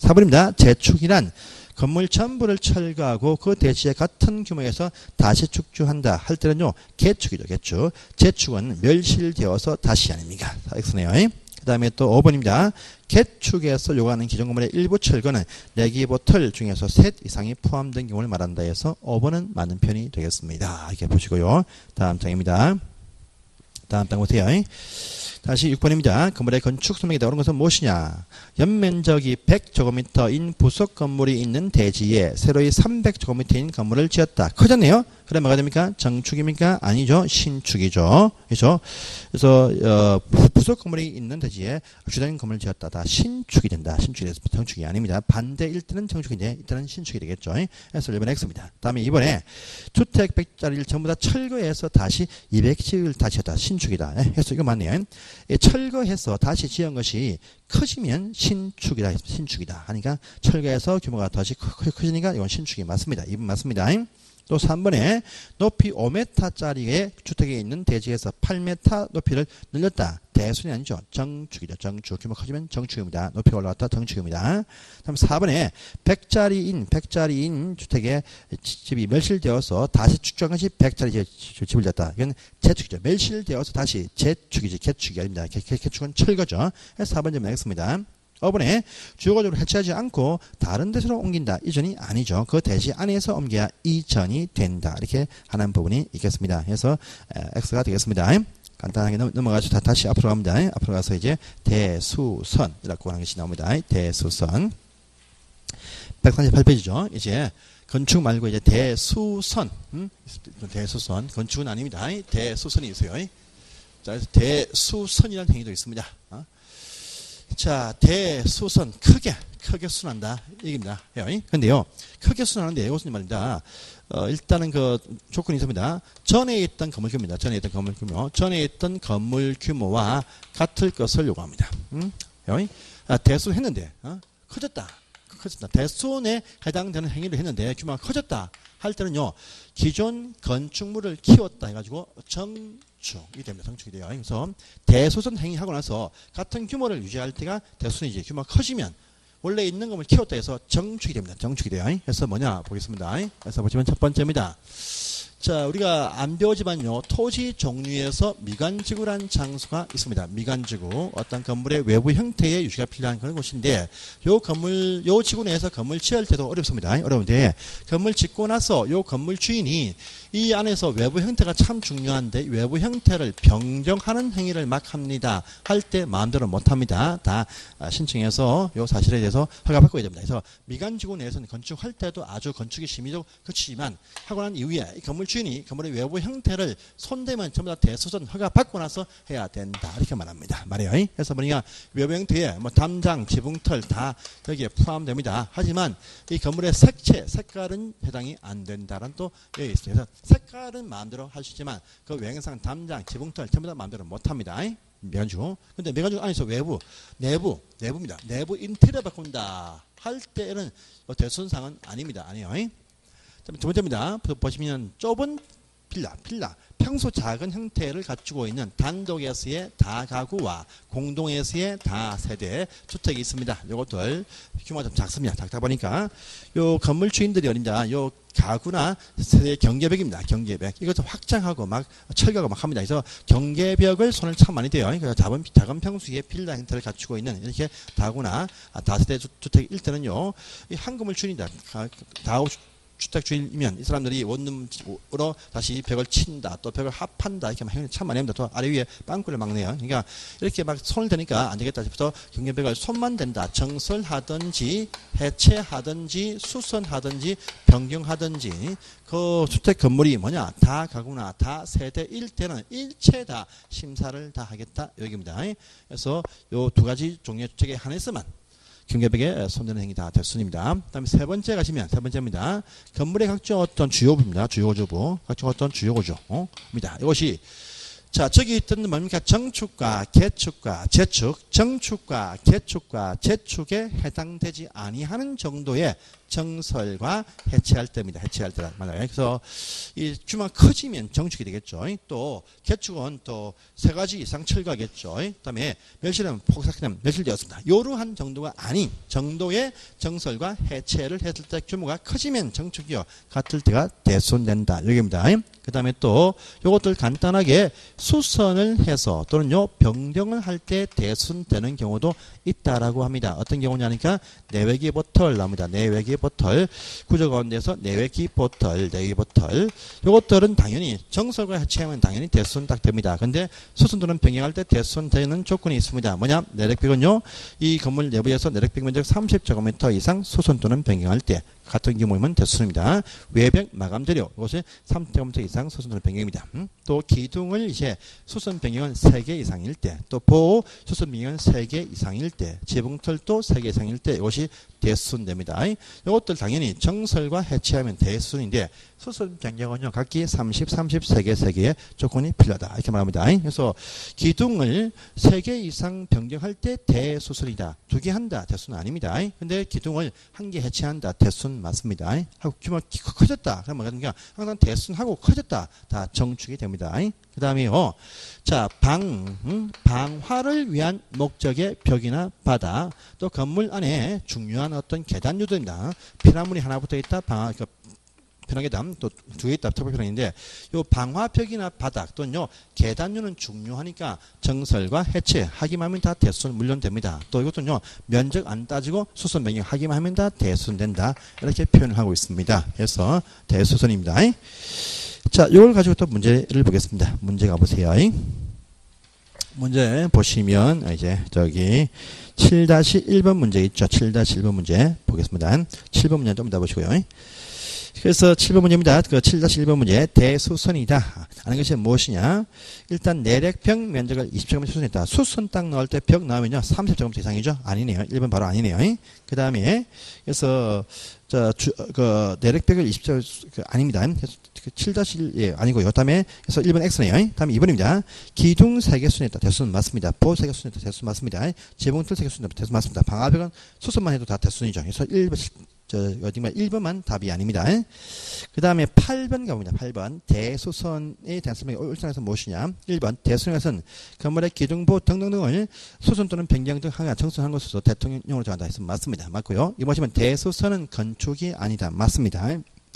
4번입니다. 재축이란 건물 전부를 철거하고 그 대지에 같은 규모에서 다시 축주한다 할 때는요 개축이죠 개축. 재축은 멸실되어서 다시 아닙니까 X네요. 그 다음에 또 5번입니다. 개축에서 요구하는 기존 건물의 일부 철거는 내기보틀 중에서 셋 이상이 포함된 경우를 말한다 해서 5번은 맞는 편이 되겠습니다. 이렇게 보시고요. 다음 장입니다. 다음 장 보세요 다시 6번입니다. 건물의 건축 수명이 나오는 것은 무엇이냐? 연면적이 100제곱미터인 부속 건물이 있는 대지에 새로이 300제곱미터인 건물을 지었다. 커졌네요. 그럼 뭐가 됩니까? 정축입니까? 아니죠. 신축이죠. 그렇죠? 그래서 어, 부속 건물이 있는 대지에 주된 건물을 지었다. 다 신축이 된다. 신축이 돼서 정축이 아닙니다. 반대일 때는 정축인데 이때는 신축이 되겠죠. 그래서 1번 X입니다. 다음에 이번에 주택 100짜리를 전부 다 철거해서 다시 200씩을 다시 했다. 신축이다. 해서 이거 맞네요. 철거해서 다시 지은 것이 커지면 신축이다. 신축이다. 하니까 철거해서 규모가 다시 커지니까 이건 신축이 맞습니다. 이번 맞습니다. 또 3번에 높이 5m짜리의 주택에 있는 대지에서 8m 높이를 늘렸다. 대순이 아니죠. 정축이죠. 정축. 규모 커지면 정축입니다. 높이가 올라갔다. 정축입니다. 다음 4번에 100짜리인 100짜리인 주택에 집이 멸실되어서 다시 축적한 것이 100짜리 집을 졌다. 이건 재축이죠. 멸실되어서 다시 재축이지. 개축이 아닙니다. 개, 개, 개축은 철거죠. 4번 점 나겠습니다. 어번에 주거적으로 해체하지 않고 다른 데서로 옮긴다. 이전이 아니죠. 그 대시 안에서 옮겨야 이전이 된다. 이렇게 하는 부분이 있겠습니다. 그래서 X가 되겠습니다. 간단하게 넘어가서 다, 다시 앞으로 갑니다. 앞으로 가서 이제 대수선이라고 하는 것이 나옵니다. 대수선. 138페이지죠. 이제 건축 말고 이제 대수선. 음? 대수선. 건축은 아닙니다. 대수선이 있어요. 자, 대수선이라는 행위도 있습니다. 어? 자, 대수선 크게 크게 순한다. 얘기입니다. 근데요. 크게 순하는데 이것은 말입니다. 어, 일단은 그 조건이 있습니다. 전에 있던 건물 규모입니다. 전에 있던 건물 규모. 전에 있던 건물 규모와 같을 것을 요구합니다. 음? 아, 대수 했는데 어? 커졌다. 커졌다. 대수에 해당되는 행위를 했는데 규모가 커졌다. 할 때는요. 기존 건축물을 키웠다 해가지고 정 정축이 됩니다. 정축이 돼요. 그래서 대소선 행위하고 나서 같은 규모를 유지할 때가 대소선이지 규모가 커지면 원래 있는 것을 키웠다 해서 정축이 됩니다. 정축이 돼요. 그래서 뭐냐 보겠습니다. 그래서 보시면 첫 번째입니다. 자, 우리가 안 배우지만요. 토지 종류에서 미관지구란 장소가 있습니다. 미관지구. 어떤 건물의 외부 형태의 유지가 필요한 그런 곳인데 요 건물 요 지구 내에서 건물 지을 때도 어렵습니다. 어려운데 건물 짓고 나서 요 건물 주인이 이 안에서 외부 형태가 참 중요한데 외부 형태를 변경하는 행위를 막 합니다. 할 때 마음대로 못 합니다. 다 신청해서 요 사실에 대해서 허가받고 해야 됩니다. 그래서 미관지구 내에서는 건축할 때도 아주 건축이 심의도 그치지만 하고 난 이후에 이 건물 주인이 건물의 외부 형태를 손대면 전부 다 대소선 허가 받고 나서 해야 된다. 이렇게 말합니다. 말이에요. 그래서 보니까 외부 형태에 뭐 담장, 지붕털 다 여기에 포함됩니다. 하지만 이 건물의 색채, 색깔은 해당이 안 된다는 또 여기 있어요. 그래서 색깔은 마음대로 있지만 그 외형상 담장, 지붕털 전부 다 마음대로 못 합니다. 매간주. 근데 매간주 안에서 외부, 내부, 내부입니다. 내부 인테리어 바꾼다. 할 때는 대손상은 아닙니다. 아니에요. 두 번째입니다. 보시면 좁은 빌라, 빌라. 평소 작은 형태를 갖추고 있는 단독에서의 다가구와 공동에서의 다세대 주택이 있습니다. 요것들 규모가 좀 작습니다. 작다 보니까 요 건물 주인들이 어린다. 요 가구나 세대 경계벽입니다. 경계벽. 이것도 확장하고 막 철거하고 막 합니다. 그래서 경계벽을 손을 참 많이 대요. 그래서 작은, 작은 평수의 빌라 형태를 갖추고 있는 이렇게 다구나 다세대 주택 일때는요. 한 건물 주인이다. 다우 주택주의면 이 사람들이 원룸으로 다시 벽을 친다 또 벽을 합한다 이렇게 참 많이 합니다. 또 아래 위에 빵꾸를 막네요. 그러니까 이렇게 막 손을 대니까 안 되겠다 싶어서 경계벽을 손만 댄다. 정설하든지 해체하든지 수선하든지 변경하든지 그 주택 건물이 뭐냐? 다 가구나. 다 세대 일대는 일체 다 심사를 다 하겠다. 여기입니다. 그래서 요 두 가지 종류의 주택에 한해서만 경계벽에 손대는 행위 다 대순입니다. 그 다음에 세 번째 가시면 세 번째입니다. 건물의 각종 어떤 주요부입니다. 주요구조부. 각종 어떤 주요구조입니다. 이것이 자, 저기 있던 뭡니까? 정축과 개축과 재축, 정축과 개축과 재축에 해당되지 아니하는 정도의 정설과 해체할 때입니다. 해체할 때란 말이에요. 그래서 이 규모가 커지면 정축이 되겠죠. 또 개축은 또 세 가지 이상 철거하겠죠. 그다음에 멸실은 폭삭하면 멸실되었습니다. 요러한 정도가 아닌 정도의 정설과 해체를 했을 때 규모가 커지면 정축이요. 같을 때가 대손된다. 여기입니다. 그 다음에 또 요것들 간단하게 수선을 해서 또는요 변경을 할 때 대순되는 경우도 있다라고 합니다. 어떤 경우냐니까 내외기 보털 나옵니다. 내외기 보털 구조 가운데서 내외기 보털 내외기 보털 요것들은 당연히 정설과 해체하면 당연히 대순 딱 됩니다. 근데 수선 또는 변경할 때 대순 되는 조건이 있습니다. 뭐냐 내력비은요 이 건물 내부에서 내력비 면적 30제곱미터 이상 수선 또는 변경할 때 같은 규모이면 대수입니다. 외벽 마감 재료 이것이 3제곱미터 이상 수선 변경입니다. 음? 또 기둥을 이제 수선 변경은 3개 이상일 때, 또 보호 수선 변경은 3개 이상일 때, 지붕틀도 3개 이상일 때 이것이 대순됩니다. 이것들 당연히 정설과 해체하면 대순인데 수선 변경은요 각기 30, 30, 3개, 3개의 조건이 필요하다 이렇게 말합니다. 그래서 기둥을 3개 이상 변경할 때 대수순이다. 두 개 한다 대수는 아닙니다. 근데 기둥을 한 개 해체한다 대수는 맞습니다. 하고 규모가 커졌다. 그러면 그러니까 항상 대순하고 커졌다. 다 정축이 됩니다. 그 다음에요. 자, 방, 방화를 위한 목적의 벽이나 바닥, 또 건물 안에 중요한 어떤 계단 유도입니다. 피라물이 하나 붙어 있다. 방, 그 편하게담 또 두개 있다 터프편인데 요 방화벽이나 바닥 또는요 계단류는 중요하니까 정설과 해체 하기만 하면 다 대순 물론됩니다. 또 이것도요 면적 안 따지고 수선 명령 하기만 하면 다 대순된다 이렇게 표현을 하고 있습니다. 그래서 대수선입니다. 자, 이걸 가지고 또 문제를 보겠습니다. 문제 가보세요. 문제 보시면 이제 저기 7-1번 문제 있죠. 7-1번 문제 보겠습니다. 7번 문제 좀 이따 보시고요. 그래서 7번 문제입니다. 그 7-1번 문제 대수선이다. 아는 것이 무엇이냐? 일단 내력평 면적을 20제곱미터 수선했다. 수선 딱 넣을 때 벽 나오면요. 30제곱미터 이상이죠? 아니네요. 1번 바로 아니네요. 그 다음에 그래서 저, 주, 그, 내력벽을 20절, 그, 아닙니다. 7-1, 예, 아니고요. 다음에, 그래서 1번 X네요. 다음에 2번입니다. 기둥 3개 순했다. 대수는 맞습니다. 보 3개 순했다. 대수 맞습니다. 재봉틀 3개 순했다. 대수 맞습니다. 방화벽은 수선만 해도 다 대수이죠. 그래서 1번, 저 어디만 1번만 답이 아닙니다. 그 다음에 8번 가봅니다. 8번 대소선에 대한 설명이 울산에서 무엇이냐? 1번 대소선에서는 건물의 기둥보 등등등을 소선 또는 변경 등 하나 청소한 것으로 대통령령으로 정한다 해서 맞습니다. 맞고요. 이번 시면 대소선은 건축이 아니다. 맞습니다.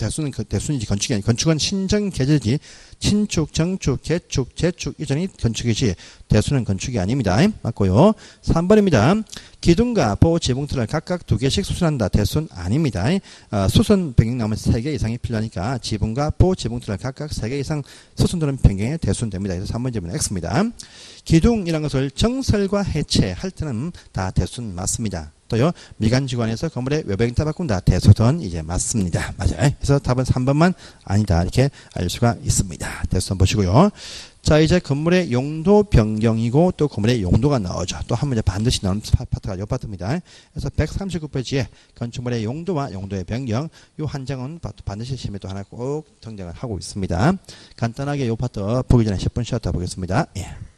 대수는 그 대수인지 건축이 아니 건축은 신정 계절지 신축, 정축, 개축, 재축 이전이 건축이지 대수는 건축이 아닙니다. 맞고요. 3번입니다. 기둥과 보호 지붕틀을 각각 두 개씩 수선한다. 대수는 아닙니다. 어, 수선 변경 나오면 세개 이상이 필요하니까 지붕과 보호 지붕틀을 각각 세개 이상 수선되는 변경에 대수는 됩니다. 그래서 3번 질문 X입니다. 기둥이란 것을 정설과 해체할 때는 다 대수는 맞습니다. 또요 미관지관에서 건물의 외벽을 바꾼다. 대소선 이제 맞습니다. 맞아요. 그래서 답은 3번만 아니다. 이렇게 알 수가 있습니다. 대소선 보시고요. 자 이제 건물의 용도 변경이고 또 건물의 용도가 나오죠. 또 한 문제 반드시 나오는 파트가 이 파트입니다. 그래서 139페이지에 건축물의 용도와 용도의 변경 이한 장은 반드시 시험에도 하나 꼭 등장을 하고 있습니다. 간단하게 이 파트 보기 전에 10분 쉬었다 보겠습니다. 예.